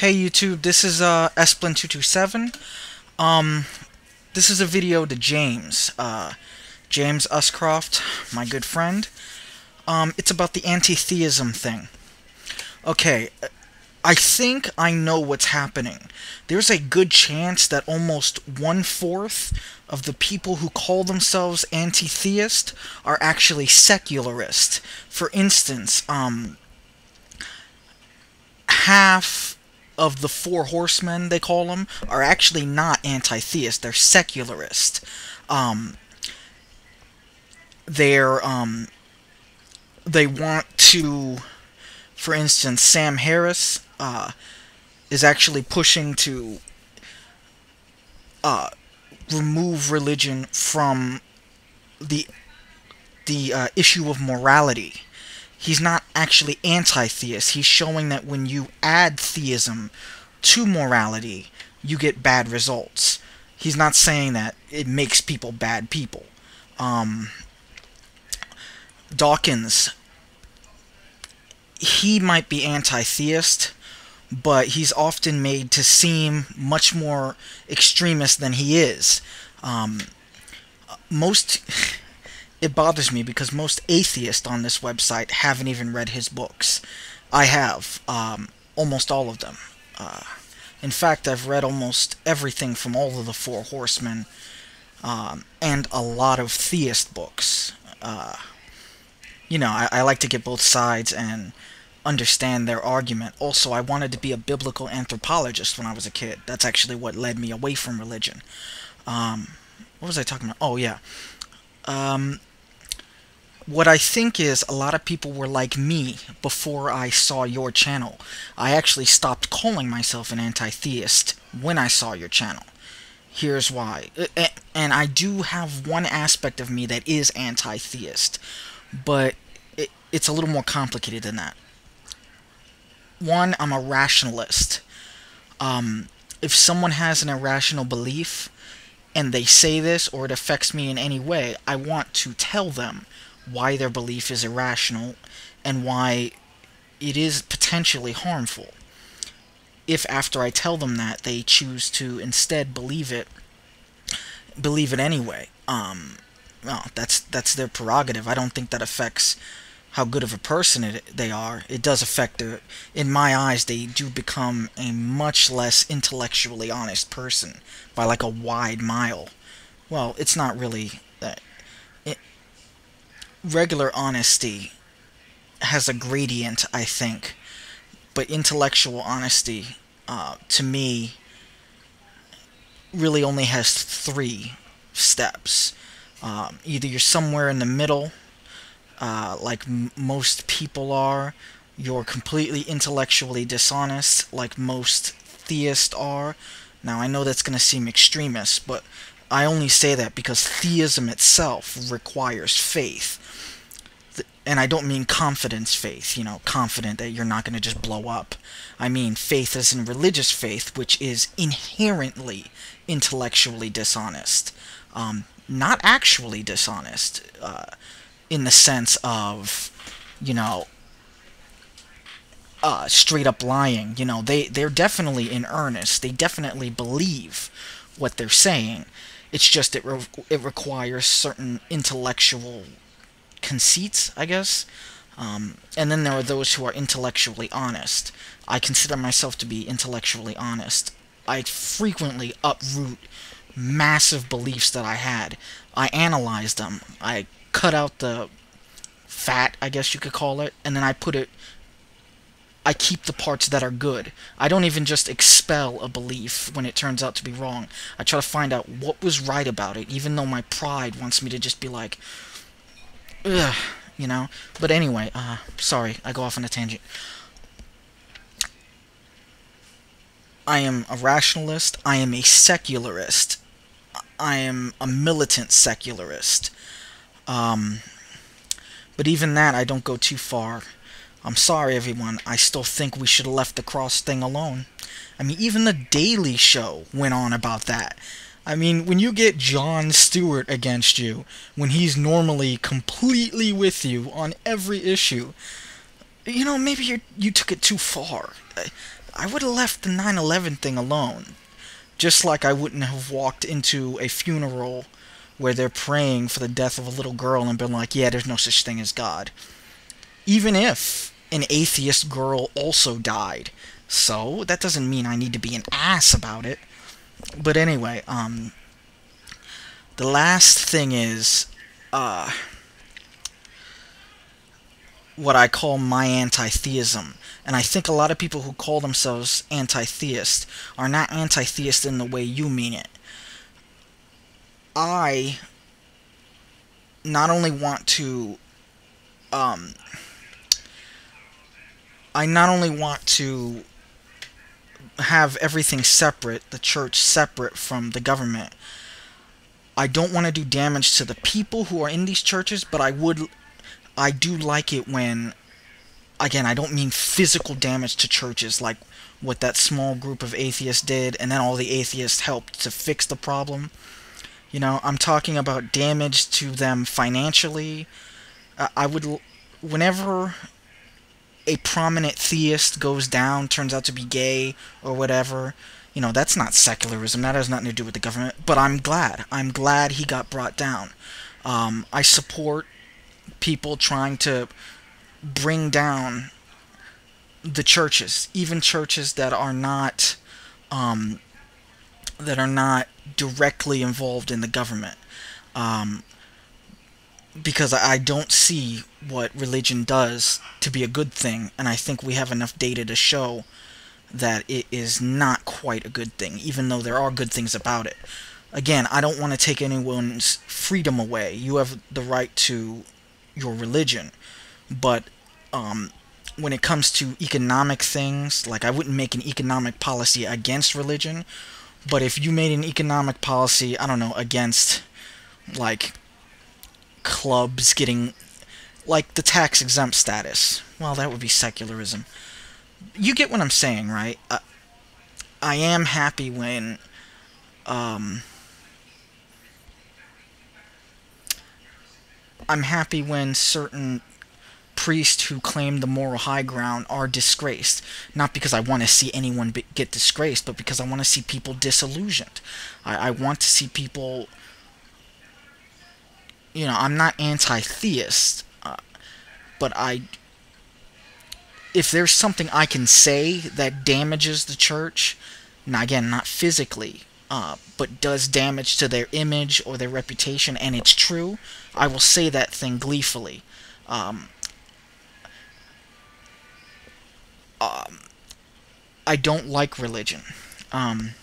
Hey YouTube, this is uh, Esplin227. Um, this is a video to James, uh, James Uscroft, my good friend. Um, it's about the anti-theism thing. Okay, I think I know what's happening. There's a good chance that almost one-fourth of the people who call themselves anti-theist are actually secularist. For instance, um, half of the four horsemen, they call them, are actually not anti-theist. They're secularist. Um, they're um, they want to, for instance, Sam Harris uh, is actually pushing to uh, remove religion from the the uh, issue of morality he's not actually anti-theist. He's showing that when you add theism to morality, you get bad results. He's not saying that it makes people bad people. Um, Dawkins, he might be anti-theist, but he's often made to seem much more extremist than he is. Um, most it bothers me because most atheists on this website haven't even read his books. I have, um, almost all of them. Uh, in fact, I've read almost everything from all of the Four Horsemen, um, and a lot of theist books. Uh, you know, I, I like to get both sides and understand their argument. Also, I wanted to be a biblical anthropologist when I was a kid. That's actually what led me away from religion. Um, what was I talking about? Oh, yeah. Um, what I think is a lot of people were like me before I saw your channel. I actually stopped calling myself an anti-theist when I saw your channel. Here's why. And I do have one aspect of me that is anti-theist, but it's a little more complicated than that. One, I'm a rationalist. Um, if someone has an irrational belief, and they say this or it affects me in any way, I want to tell them why their belief is irrational and why it is potentially harmful. If after I tell them that they choose to instead believe it, believe it anyway, um, well, that's that's their prerogative. I don't think that affects how good of a person it, they are. It does affect their, in my eyes, they do become a much less intellectually honest person by like a wide mile. Well, it's not really that. It, regular honesty has a gradient, I think, but intellectual honesty, uh, to me, really only has three steps. Um, either you're somewhere in the middle uh, like most people are. You're completely intellectually dishonest, like most theists are. Now, I know that's going to seem extremist, but I only say that because theism itself requires faith. And I don't mean confidence faith, you know, confident that you're not going to just blow up. I mean faith as in religious faith, which is inherently intellectually dishonest. Um, not actually dishonest. Uh, in the sense of, you know, uh, straight up lying. You know, they, they're definitely in earnest. They definitely believe what they're saying. It's just it, re it requires certain intellectual conceits, I guess. Um, and then there are those who are intellectually honest. I consider myself to be intellectually honest. I frequently uproot massive beliefs that I had. I analyze them. I cut out the fat, I guess you could call it, and then I put it I keep the parts that are good. I don't even just expel a belief when it turns out to be wrong. I try to find out what was right about it, even though my pride wants me to just be like, ugh, you know? But anyway, uh, sorry, I go off on a tangent. I am a rationalist. I am a secularist. I am a militant secularist. Um, but even that, I don't go too far. I'm sorry, everyone. I still think we should have left the cross thing alone. I mean, even The Daily Show went on about that. I mean, when you get Jon Stewart against you, when he's normally completely with you on every issue, you know, maybe you you took it too far. I would have left the 9/11 thing alone. Just like I wouldn't have walked into a funeral where they're praying for the death of a little girl and been like, "Yeah, there's no such thing as God." Even if an atheist girl also died. So, that doesn't mean I need to be an ass about it. But anyway, um the last thing is uh what I call my anti-theism. And I think a lot of people who call themselves anti-theist are not anti-theist in the way you mean it. I not only want to um I not only want to have everything separate, the church separate from the government. I don't want to do damage to the people who are in these churches, but I would I do like it when again, I don't mean physical damage to churches like what that small group of atheists did and then all the atheists helped to fix the problem. You know, I'm talking about damage to them financially. Uh, I would whenever a prominent theist goes down, turns out to be gay or whatever, you know, that's not secularism. That has nothing to do with the government. But I'm glad. I'm glad he got brought down. Um, I support people trying to bring down the churches, even churches that are not um, that are not directly involved in the government. Um, because I don't see what religion does to be a good thing, and I think we have enough data to show that it is not quite a good thing, even though there are good things about it. Again, I don't want to take anyone's freedom away. You have the right to your religion, but um, when it comes to economic things, like I wouldn't make an economic policy against religion, but if you made an economic policy, I don't know, against like clubs getting like the tax exempt status. Well, that would be secularism. You get what I'm saying, right? Uh, I am happy when um, I'm happy when certain priests who claim the moral high ground are disgraced. Not because I want to see anyone get disgraced, but because I want to see people disillusioned. I, I want to see people you know, I'm not anti-theist, uh, but I, if there's something I can say that damages the church, now again, not physically, uh, but does damage to their image or their reputation, and it's true, I will say that thing gleefully. Um, I don't like religion. Um,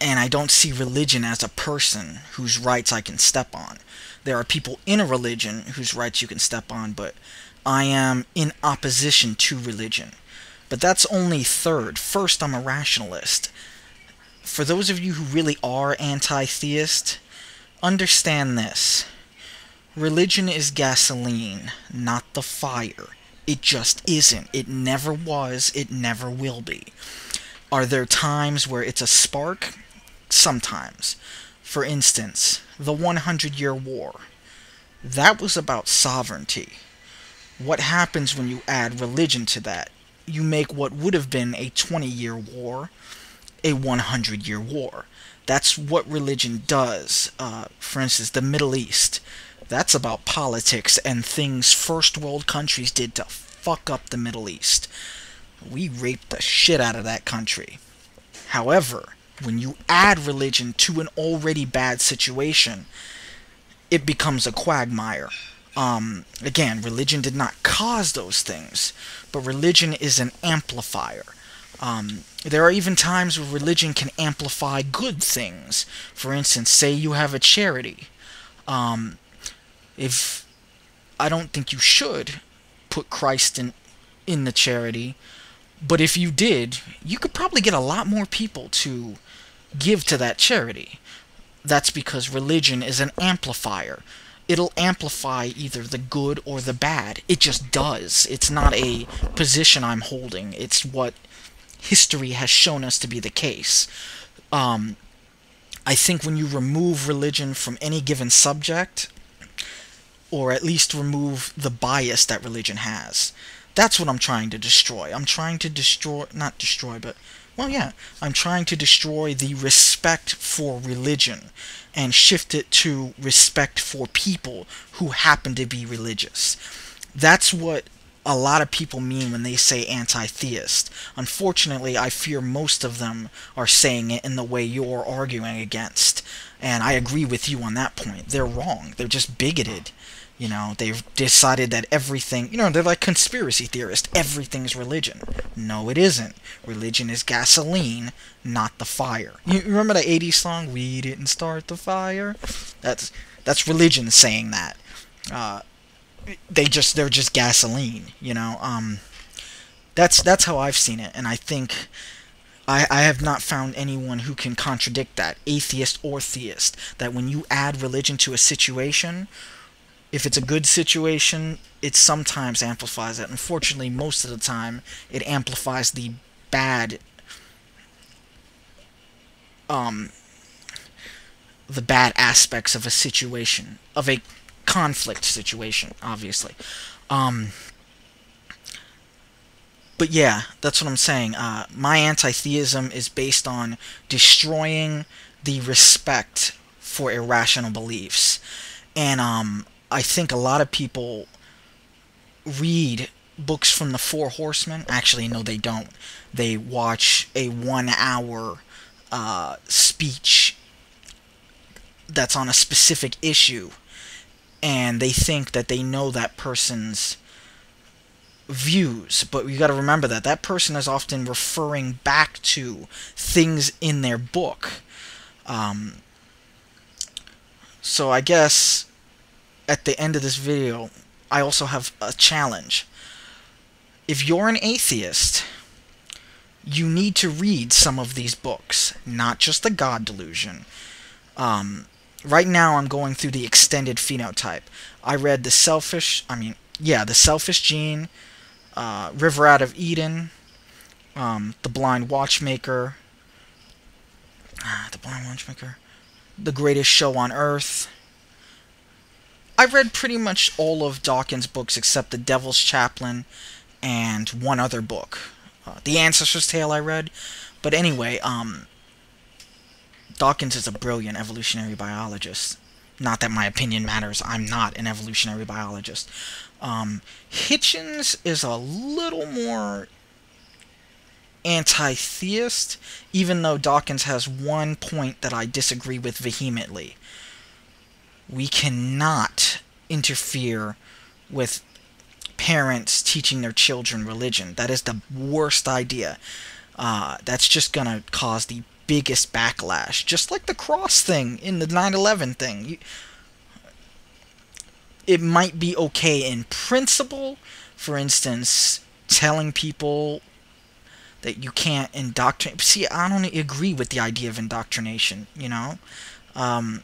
and I don't see religion as a person whose rights I can step on. There are people in a religion whose rights you can step on, but I am in opposition to religion. But that's only third. First, I'm a rationalist. For those of you who really are anti theist, understand this. Religion is gasoline, not the fire. It just isn't. It never was. It never will be. Are there times where it's a spark? sometimes. For instance, the 100 Year War. That was about sovereignty. What happens when you add religion to that? You make what would have been a 20 year war a 100 year war. That's what religion does. Uh, for instance, the Middle East. That's about politics and things first world countries did to fuck up the Middle East. We raped the shit out of that country. However, when you add religion to an already bad situation, it becomes a quagmire. Um, again, religion did not cause those things, but religion is an amplifier. Um, there are even times where religion can amplify good things. For instance, say you have a charity. Um, if I don't think you should put Christ in in the charity, but if you did, you could probably get a lot more people to give to that charity. That's because religion is an amplifier. It'll amplify either the good or the bad. It just does. It's not a position I'm holding. It's what history has shown us to be the case. Um, I think when you remove religion from any given subject, or at least remove the bias that religion has, That's what I'm trying to destroy. I'm trying to destroy, not destroy, but, well, yeah, I'm trying to destroy the respect for religion and shift it to respect for people who happen to be religious. That's what a lot of people mean when they say anti-theist. Unfortunately, I fear most of them are saying it in the way you're arguing against. And I agree with you on that point. They're wrong. They're just bigoted. You know, they've decided that everything, you know, they're like conspiracy theorists. Everything's religion. No, it isn't. Religion is gasoline, not the fire. You remember that 80s song, We Didn't Start the Fire? That's that's religion saying that. Uh, they just they're just gasoline, you know. Um, that's that's how I've seen it, and I think I, I have not found anyone who can contradict that, atheist or theist. That when you add religion to a situation, if it's a good situation, it sometimes amplifies it. Unfortunately, most of the time, it amplifies the bad, um, the bad aspects of a situation, of a conflict situation, obviously. Um, but yeah, that's what I'm saying. Uh, my anti-theism is based on destroying the respect for irrational beliefs. And um, I think a lot of people read books from the Four Horsemen. Actually, no, they don't. They watch a one-hour uh, speech that's on a specific issue, and they think that they know that person's views. But you got to remember that that person is often referring back to things in their book. Um, so I guess at the end of this video, I also have a challenge. If you're an atheist, you need to read some of these books, not just the God Delusion. Um, right now, I'm going through the extended phenotype. I read The Selfish, I mean, yeah, The Selfish Gene, uh, River Out of Eden, um, The Blind Watchmaker, ah, The Blind Watchmaker, The Greatest Show on Earth, I read pretty much all of Dawkins' books except The Devil's Chaplain and one other book. Uh, the Ancestor's Tale I read. But anyway, um, Dawkins is a brilliant evolutionary biologist. Not that my opinion matters. I'm not an evolutionary biologist. Um, Hitchens is a little more anti-theist, even though Dawkins has one point that I disagree with vehemently we cannot interfere with parents teaching their children religion. That is the worst idea. Uh, that's just going to cause the biggest backlash. Just like the cross thing in the 9 11 thing. You, it might be okay in principle, for instance, telling people that you can't indoctrinate. See, I don't agree with the idea of indoctrination, you know? Um,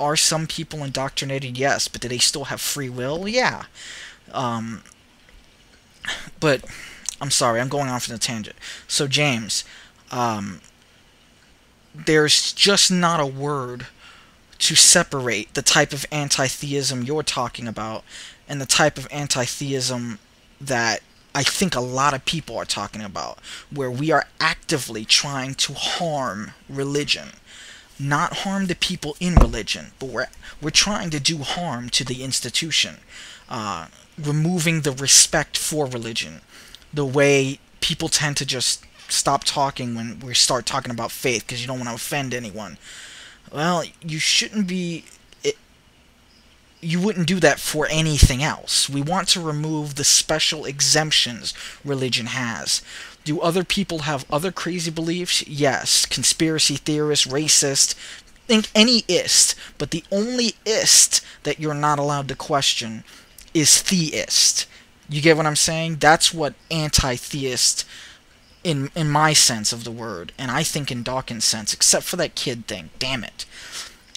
are some people indoctrinated? Yes, but do they still have free will? Yeah. Um, but I'm sorry, I'm going off on a tangent. So James, um, there's just not a word to separate the type of anti-theism you're talking about and the type of anti-theism that I think a lot of people are talking about, where we are actively trying to harm religion not harm the people in religion, but we're, we're trying to do harm to the institution, uh, removing the respect for religion, the way people tend to just stop talking when we start talking about faith because you don't want to offend anyone. Well, you shouldn't be. You wouldn't do that for anything else. We want to remove the special exemptions religion has. Do other people have other crazy beliefs? Yes. Conspiracy theorists, racist, think any ist, but the only ist that you're not allowed to question is theist. You get what I'm saying? That's what anti-theist in in my sense of the word, and I think in Dawkins' sense, except for that kid thing. Damn it.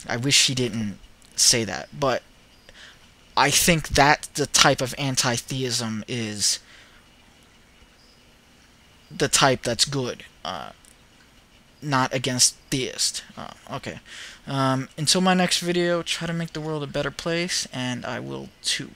I wish he didn't say that, but I think that the type of anti-theism is the type that's good, uh, not against theist. Uh, okay. Um, until my next video, try to make the world a better place, and I will too.